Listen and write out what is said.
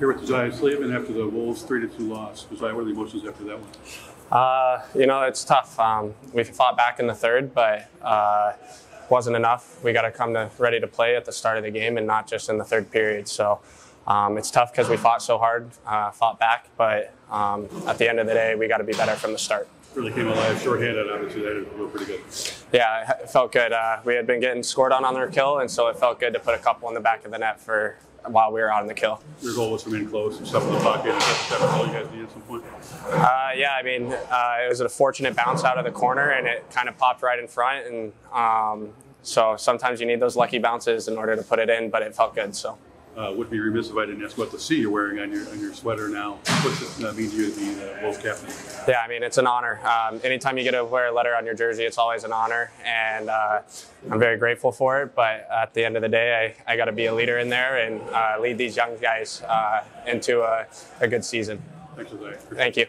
Here with the Josiah Slavin after the Wolves 3 to 2 loss. Josiah, what are the emotions after that one? Uh, you know, it's tough. Um, we fought back in the third, but uh, wasn't enough. We got to come to ready to play at the start of the game and not just in the third period. So um, it's tough because we fought so hard, uh, fought back, but um, at the end of the day, we got to be better from the start. Really came alive shorthanded, obviously. That didn't pretty good. Yeah, it felt good. Uh, we had been getting scored on on their kill, and so it felt good to put a couple in the back of the net for while we were out on the kill. Your goal was to remain close and stuff in the pocket. Is that, that all you guys needed at some point? Uh, yeah, I mean, uh, it was a fortunate bounce out of the corner, and it kind of popped right in front. And um, so sometimes you need those lucky bounces in order to put it in, but it felt good. So. Uh, would be remiss if I didn't ask what the C you're wearing on your on your sweater now. What's it uh, mean to you to be the Wolves captain? Yeah, I mean it's an honor. Um, anytime you get to wear a letter on your jersey, it's always an honor, and uh, I'm very grateful for it. But at the end of the day, I, I got to be a leader in there and uh, lead these young guys uh, into a, a good season. Thanks, Josiah. Thank you.